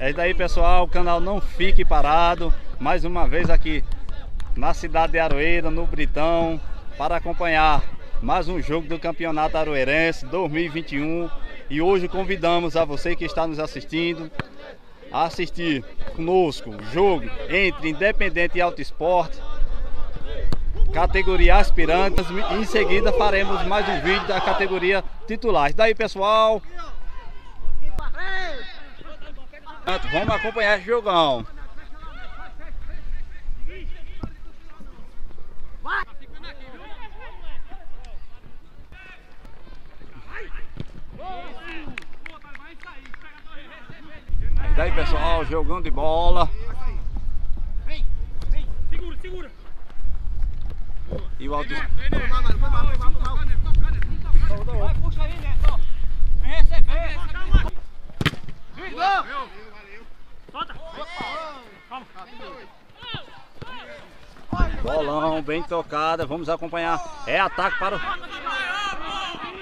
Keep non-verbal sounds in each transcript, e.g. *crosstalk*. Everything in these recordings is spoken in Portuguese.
É daí pessoal, o canal Não Fique Parado, mais uma vez aqui na cidade de Aroeira, no Britão, para acompanhar mais um jogo do Campeonato Aroeirense 2021. E hoje convidamos a você que está nos assistindo a assistir conosco o jogo entre Independente e Alto Esporte, categoria aspirantes. Em seguida faremos mais um vídeo da categoria titular. Daí pessoal, Vamos acompanhar esse jogão. E daí pessoal, jogando de bola. Vem, vem, segura, segura. E o alto. Puxa aí, Neto. Vem receber. Bolão bem tocada, vamos acompanhar. É ataque para o,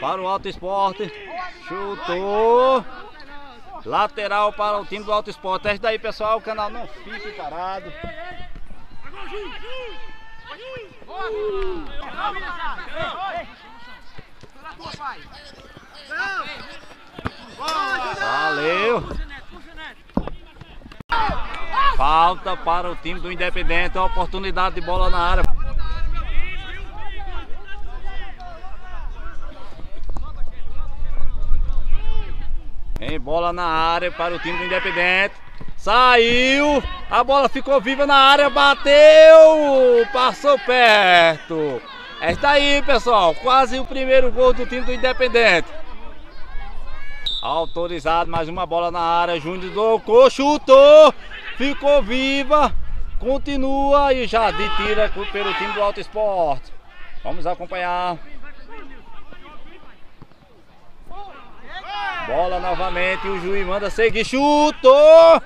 para o Alto Esporte. Chutou. Lateral para o time do Alto Esporte. É daí, pessoal. O canal não fique parado. Valeu. Falta para o time do Independente, oportunidade de bola na área. Em bola na área para o time do Independente. Saiu, a bola ficou viva na área, bateu, passou perto. Está aí, pessoal, quase o primeiro gol do time do Independente. Autorizado, mais uma bola na área. Júnior tocou, chutou, ficou viva. Continua e de tira pelo time do Alto Esporte. Vamos acompanhar. Bola novamente, o juiz manda seguir, chutou.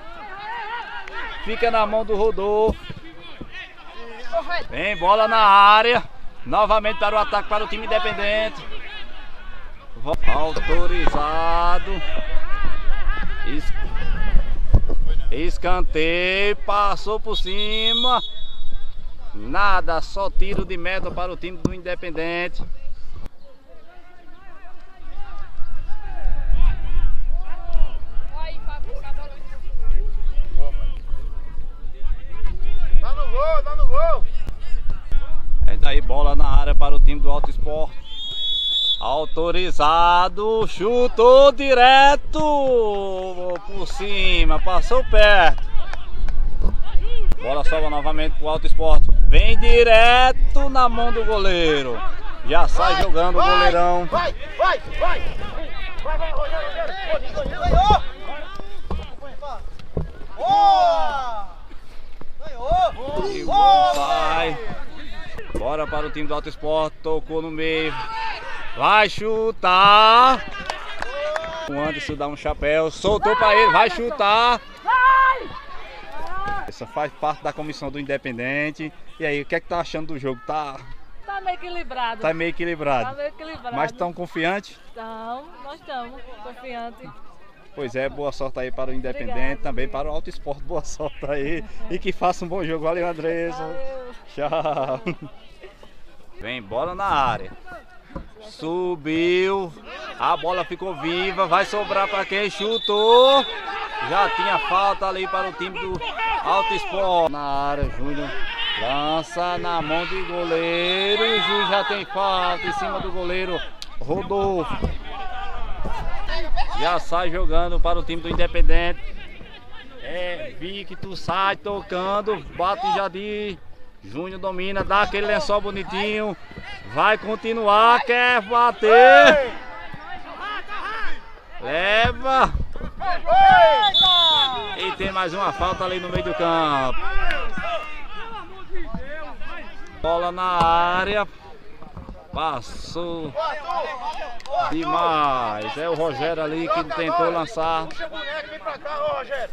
Fica na mão do Rodolfo. Vem bola na área. Novamente para o ataque para o time independente. Autorizado. Es... Escanteio. Passou por cima. Nada, só tiro de meta para o time do Independente. Tá no gol, tá no gol. É daí bola na área para o time. Autorizado, chutou direto por cima, passou perto. Bola sobra novamente pro Alto Esporte. Vem direto na mão do goleiro. Já sai vai, jogando vai, o goleirão. Vai, vai, vai. Vai, vai, Rogério. Ganhou. Boa! Ganhou. Boa! Vai. Bora para o time do Alto Esporte. Tocou no meio. Vai chutar. O Anderson dá um chapéu. Soltou para ele. Vai chutar. Essa faz parte da comissão do Independente. E aí, o que é que tá achando do jogo? Tá. Tá meio equilibrado. Tá meio equilibrado. Tá meio equilibrado. Mas estão confiantes? Estão, nós estamos confiantes. Pois é, boa sorte aí para o Independente, Obrigada. também para o Alto Esporte, boa sorte aí. e que faça um bom jogo. Valeu, Andressa. Valeu. Tchau. *laughs* Vem bola na área. Subiu. A bola ficou viva. Vai sobrar para quem chutou. Já tinha falta ali para o time do Alto Esporte. Na área, Júnior. Lança na mão do goleiro. O juiz já tem falta em cima do goleiro Rodolfo. Já sai jogando para o time do Independente. É, Victor sai tocando. Bate Jadir. Júnior domina, dá aquele lençol bonitinho. Vai continuar, quer bater. Leva. E tem mais uma falta ali no meio do campo. Bola na área. Passou demais. É o Rogério ali que tentou lançar. Puxa boneco, vem pra cá, Rogério.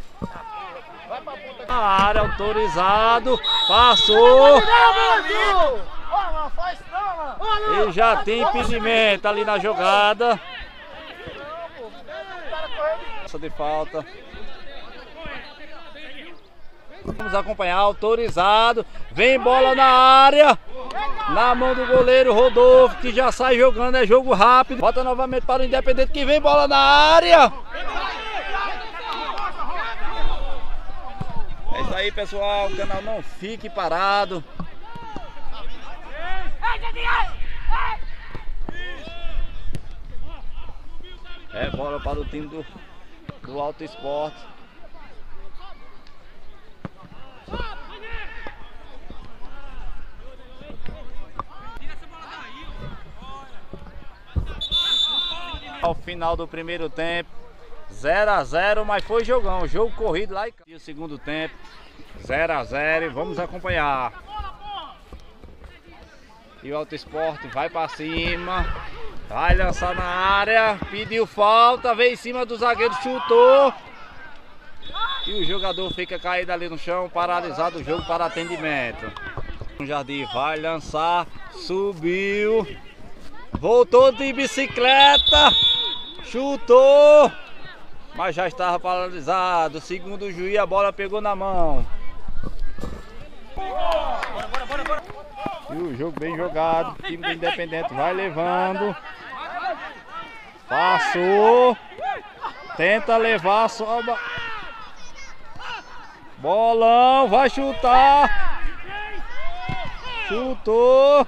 A área autorizado. Passou. E já tem impedimento ali na jogada. Essa de falta. Vamos acompanhar, autorizado. Vem bola na área. Na mão do goleiro Rodolfo, que já sai jogando, é jogo rápido. Bota novamente para o Independente, que vem bola na área. É isso aí, pessoal. O canal não fique parado. É bola para o time do, do Alto Esporte. Ao final do primeiro tempo, 0 a 0 mas foi jogão, jogo corrido lá e o segundo tempo, 0 a 0 vamos acompanhar. E o Alto Esporte vai para cima. Vai lançar na área. Pediu falta. Veio em cima do zagueiro. Chutou. E o jogador fica caído ali no chão. Paralisado o jogo para atendimento. O Jardim vai lançar. Subiu. Voltou de bicicleta. Chutou. Mas já estava paralisado. Segundo o juiz, a bola pegou na mão. E o jogo bem jogado. O time do Independente vai levando. Passou. Tenta levar, soba. Bolão, vai chutar. Chutou.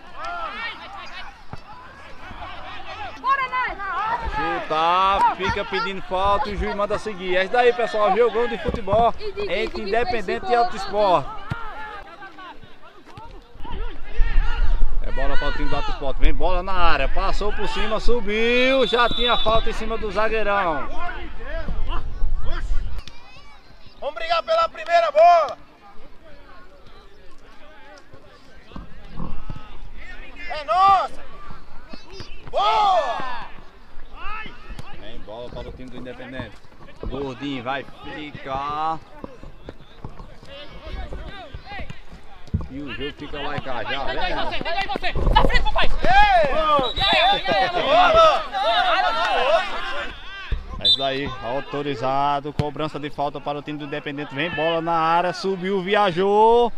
Chutar, fica pedindo falta e o juiz manda seguir. É isso daí, pessoal. Jogão de futebol entre Independente e Alto Esporte. bola para o time do Alto Esporte. Vem bola na área. Passou por cima, subiu. Já tinha falta em cima do zagueirão. Vamos brigar pela primeira bola. É nossa. Boa! Vem bola para o time do Independente. Gordinho vai ficar. E o jogo fica lá em cá já, Vem aí você, vem aí você! Na frente, papai! É isso daí, autorizado, cobrança de falta para o time do Independente. Vem bola na área, subiu, viajou.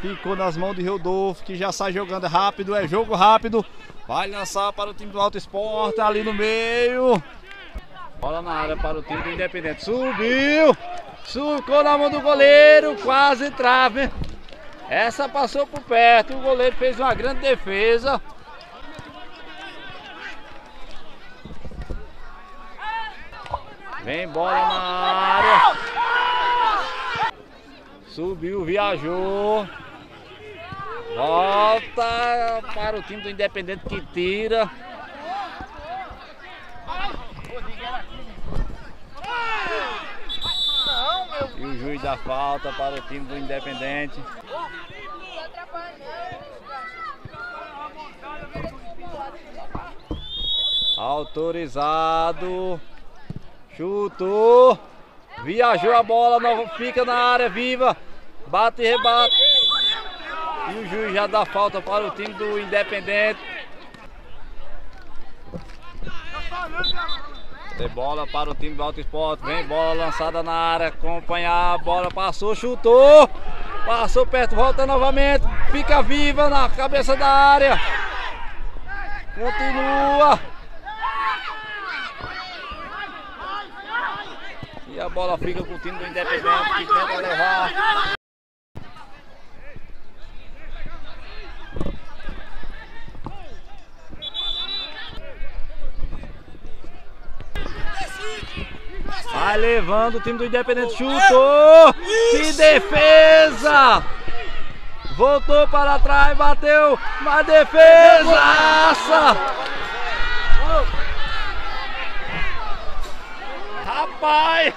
Ficou nas mãos de Rodolfo, que já sai jogando rápido, é jogo rápido. Vai lançar para o time do Alto Esporte, ali no meio. Bola na área para o time do Independente. Subiu, ficou na mão do goleiro, quase trave. Essa passou por perto, o goleiro fez uma grande defesa. Vem bola na área. Subiu, viajou. Volta para o time do Independente que tira. E o juiz dá falta para o time do Independente. Autorizado. Chutou. Viajou a bola, fica na área viva. Bate e rebate. E o juiz já dá falta para o time do Independente. Tem bola para o time do Alto Esporte. Vem bola lançada na área. Acompanhar a bola. Passou, chutou. Passou perto, volta novamente. Fica viva na cabeça da área. Continua. E a bola fica com o time do Independente que tenta levar. Vai levando o time do Independente, chutou! Que defesa! Voltou para trás, bateu, uma defesa! Rapaz!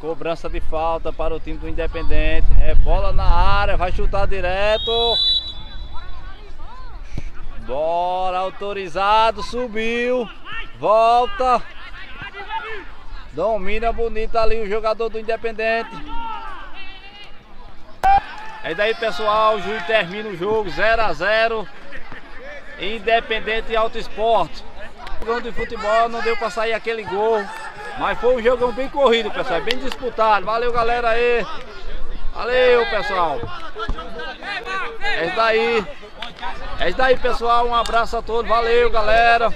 Cobrança de falta para o time do Independente. É bola na área, vai chutar direto. Bora, autorizado, subiu. Volta. Domina bonito ali o jogador do Independente. É daí, pessoal, o juiz termina o jogo 0 a 0 Independente e Alto Esporte. Jogando de futebol, não deu para sair aquele gol. Mas foi um jogo bem corrido, pessoal. Bem disputado. Valeu, galera aí. Valeu, pessoal. É isso daí. É isso daí, pessoal. Um abraço a todos. Valeu, galera.